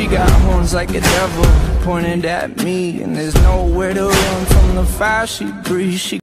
She got horns like a devil pointed at me And there's nowhere to run from the fire she breathes. She